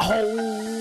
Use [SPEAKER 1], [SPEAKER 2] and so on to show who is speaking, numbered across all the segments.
[SPEAKER 1] Oh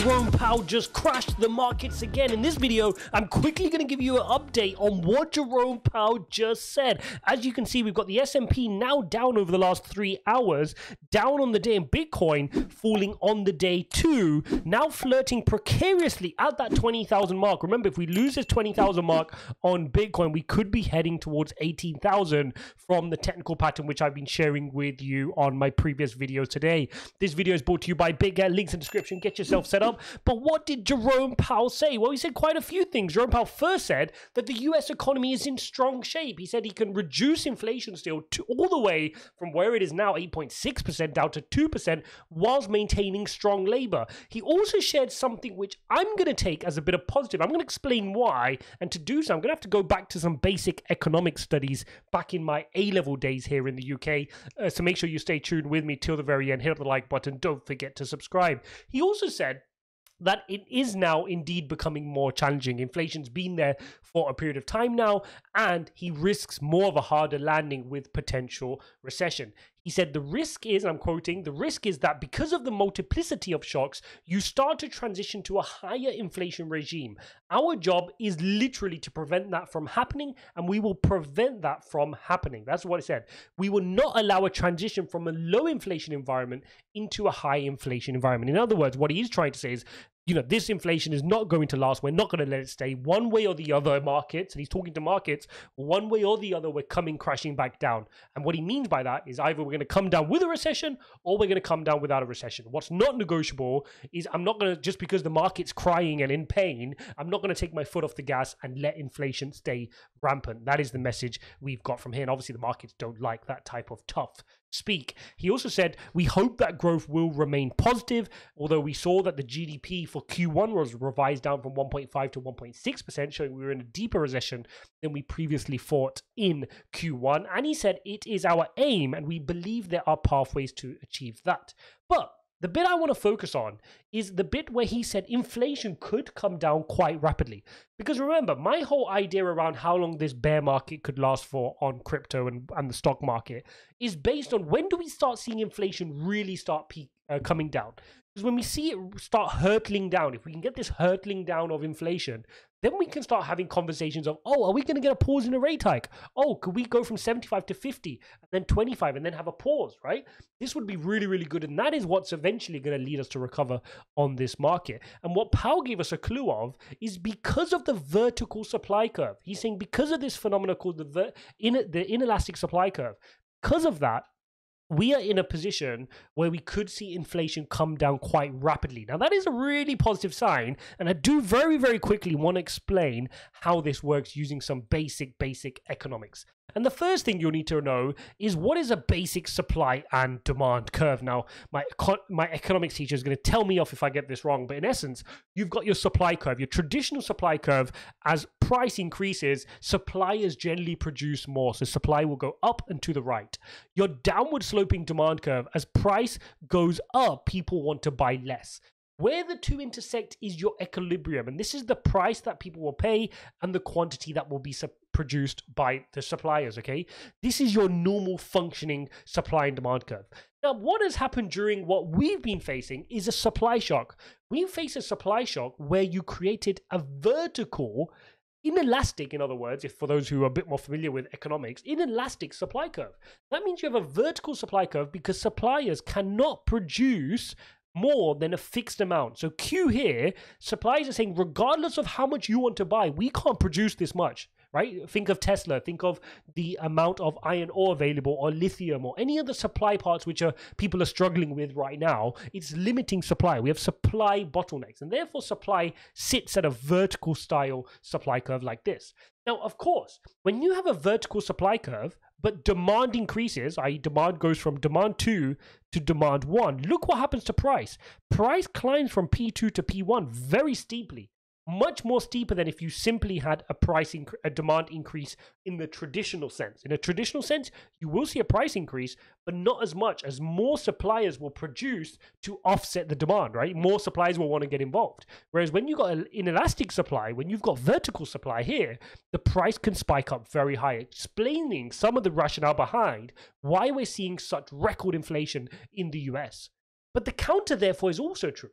[SPEAKER 1] Jerome Powell just crashed the markets again? In this video, I'm quickly going to give you an update on what Jerome Powell just said. As you can see, we've got the S&P now down over the last three hours, down on the day, and Bitcoin falling on the day too, now flirting precariously at that 20,000 mark. Remember, if we lose this 20,000 mark on Bitcoin, we could be heading towards 18,000 from the technical pattern, which I've been sharing with you on my previous videos today. This video video is brought to you by BitGet. Links in the description. Get yourself set up. But what did Jerome Powell say? Well, he said quite a few things. Jerome Powell first said that the US economy is in strong shape. He said he can reduce inflation still to all the way from where it is now, 8.6% down to 2%, whilst maintaining strong labor. He also shared something which I'm going to take as a bit of positive. I'm going to explain why. And to do so, I'm going to have to go back to some basic economic studies back in my A level days here in the UK. Uh, so make sure you stay tuned with me till the very end. Hit the like button don't forget to subscribe. He also said that it is now indeed becoming more challenging. Inflation's been there for a period of time now, and he risks more of a harder landing with potential recession. He said the risk is, and I'm quoting, the risk is that because of the multiplicity of shocks, you start to transition to a higher inflation regime. Our job is literally to prevent that from happening, and we will prevent that from happening. That's what it said. We will not allow a transition from a low inflation environment into a high inflation environment. In other words, what he is trying to say is you know, this inflation is not going to last. We're not going to let it stay one way or the other. Markets, and he's talking to markets, one way or the other, we're coming crashing back down. And what he means by that is either we're going to come down with a recession or we're going to come down without a recession. What's not negotiable is I'm not going to, just because the market's crying and in pain, I'm not going to take my foot off the gas and let inflation stay rampant. That is the message we've got from here. And obviously, the markets don't like that type of tough speak. He also said, We hope that growth will remain positive, although we saw that the GDP for Q1 was revised down from 1.5 to 1.6%, showing we were in a deeper recession than we previously thought in Q1. And he said, It is our aim, and we believe there are pathways to achieve that. But the bit I want to focus on is the bit where he said inflation could come down quite rapidly. Because remember, my whole idea around how long this bear market could last for on crypto and, and the stock market is based on when do we start seeing inflation really start peak, uh, coming down? Because when we see it start hurtling down, if we can get this hurtling down of inflation, then we can start having conversations of, oh, are we going to get a pause in a rate hike? Oh, could we go from 75 to 50 and then 25 and then have a pause, right? This would be really, really good. And that is what's eventually going to lead us to recover on this market. And what Powell gave us a clue of is because of the vertical supply curve. He's saying because of this phenomenon called the, ver- in- the inelastic supply curve, because of that, we are in a position where we could see inflation come down quite rapidly. Now, that is a really positive sign, and I do very, very quickly want to explain how this works using some basic, basic economics. And the first thing you'll need to know is what is a basic supply and demand curve. Now, my my economics teacher is going to tell me off if I get this wrong, but in essence, you've got your supply curve, your traditional supply curve. As price increases, suppliers generally produce more, so supply will go up and to the right. Your downward sloping demand curve, as price goes up, people want to buy less. Where the two intersect is your equilibrium, and this is the price that people will pay and the quantity that will be produced by the suppliers. Okay, this is your normal functioning supply and demand curve. Now, what has happened during what we've been facing is a supply shock. We face a supply shock where you created a vertical inelastic, in other words, if for those who are a bit more familiar with economics, inelastic supply curve. That means you have a vertical supply curve because suppliers cannot produce more than a fixed amount. So Q here, suppliers are saying, regardless of how much you want to buy, we can't produce this much, right? Think of Tesla, think of the amount of iron ore available or lithium or any other supply parts which are people are struggling with right now. It's limiting supply. We have supply bottlenecks, and therefore supply sits at a vertical style supply curve like this. Now, of course, when you have a vertical supply curve, but demand increases, i.e., demand goes from demand 2 to demand 1, look what happens to price. Price climbs from P2 to P1 very steeply much more steeper than if you simply had a price inc- a demand increase in the traditional sense. In a traditional sense, you will see a price increase, but not as much as more suppliers will produce to offset the demand, right? More suppliers will want to get involved. Whereas when you've got an inelastic supply, when you've got vertical supply here, the price can spike up very high, explaining some of the rationale behind why we're seeing such record inflation in the US. But the counter, therefore, is also true.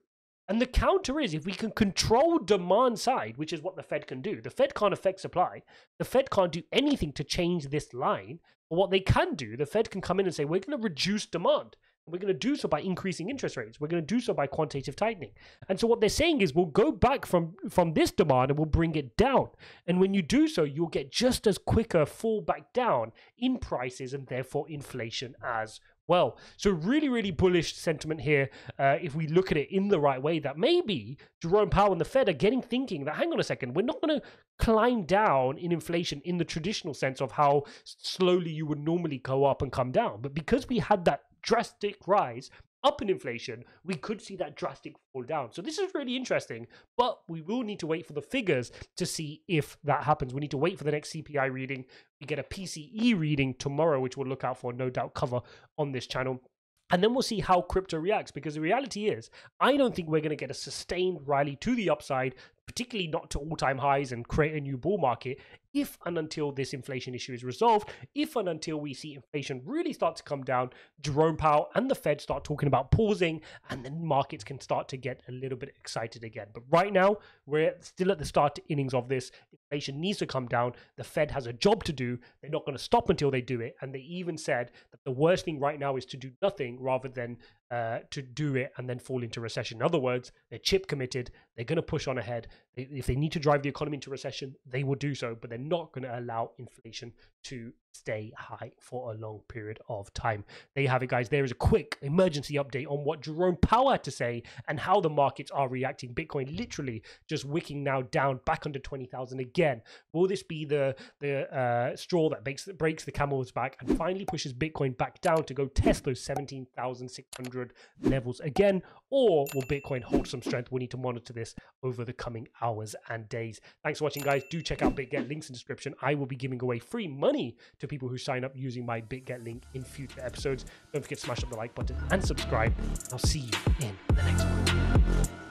[SPEAKER 1] And the counter is if we can control demand side, which is what the Fed can do, the Fed can't affect supply. The Fed can't do anything to change this line. But what they can do, the Fed can come in and say, we're going to reduce demand. We're going to do so by increasing interest rates. We're going to do so by quantitative tightening. And so what they're saying is we'll go back from from this demand and we'll bring it down. And when you do so, you'll get just as quicker fall back down in prices and therefore inflation as well. So really, really bullish sentiment here. Uh, if we look at it in the right way, that maybe Jerome Powell and the Fed are getting thinking that hang on a second, we're not going to climb down in inflation in the traditional sense of how slowly you would normally go up and come down, but because we had that drastic rise up in inflation, we could see that drastic fall down. So this is really interesting, but we will need to wait for the figures to see if that happens. We need to wait for the next CPI reading. We get a PCE reading tomorrow, which we'll look out for, no doubt, cover on this channel. And then we'll see how crypto reacts because the reality is, I don't think we're going to get a sustained rally to the upside, particularly not to all time highs and create a new bull market if and until this inflation issue is resolved, if and until we see inflation really start to come down, Jerome Powell and the Fed start talking about pausing, and then markets can start to get a little bit excited again. But right now, we're still at the start innings of this. Inflation needs to come down. The Fed has a job to do. They're not going to stop until they do it. And they even said that the worst thing right now is to do nothing rather than uh, to do it and then fall into recession. In other words, they're chip committed. They're going to push on ahead. If they need to drive the economy into recession, they will do so, but they're not going to allow inflation to stay high for a long period of time. There you have it, guys. There is a quick emergency update on what Jerome Powell had to say and how the markets are reacting. Bitcoin literally just wicking now down back under 20,000 again. Will this be the the uh, straw that breaks, breaks the camel's back and finally pushes Bitcoin back down to go test those 17,600 levels again? Or will Bitcoin hold some strength? We need to monitor this over the coming hours and days. Thanks for watching, guys. Do check out BitGet. Links in description. I will be giving away free money people who sign up using my BitGet link in future episodes. Don't forget to smash up the like button and subscribe. I'll see you in the next one.